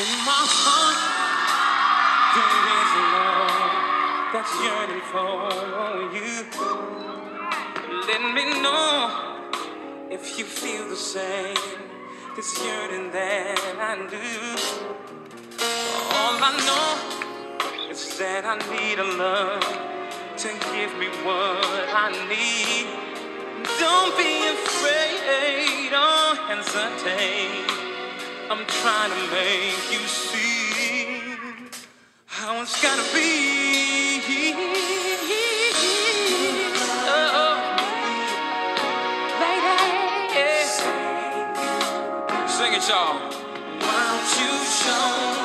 In my heart, there is a love that's yearning for you. Let me know if you feel the same, this yearning that I do. All I know is that I need a love to give me what I need. Don't be afraid or hesitate. I'm trying to make you see how it's gotta be. Oh, lady, yeah. Sing it, y'all. Why don't you show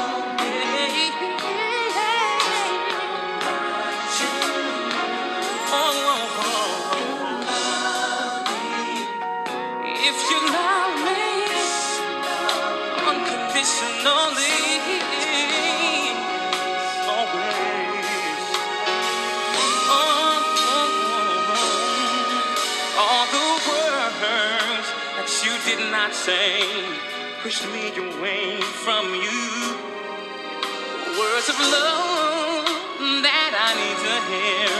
unconditionally, always. Oh. All the words that you did not say pushed me away from you. Words of love that I need to hear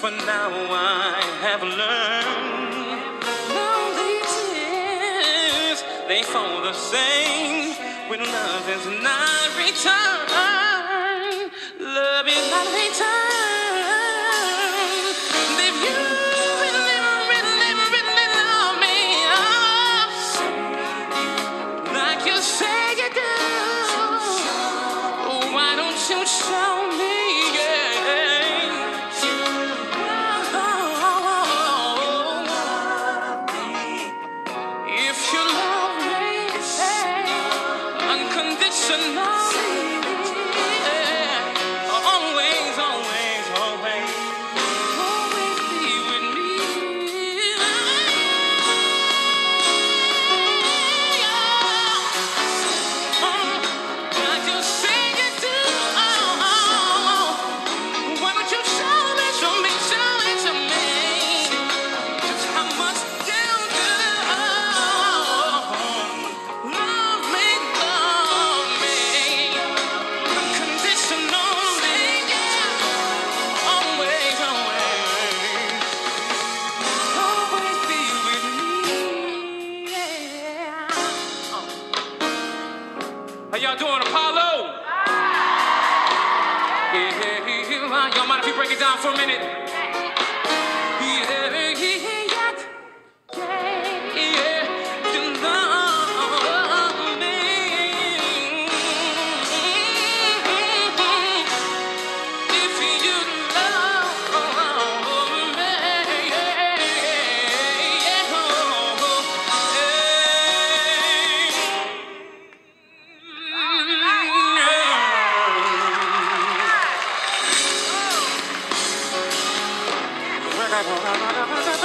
For now I have learned. Lonely tears, they fall the same when love is not returned. Love is not returned. If you really, really, really love me, oh, like you say you do. Why don't you show unconditionally, y'all doing, Apollo? Ah. Yeah, yeah, yeah. Y'all mind if we break it down for a minute? Thank you.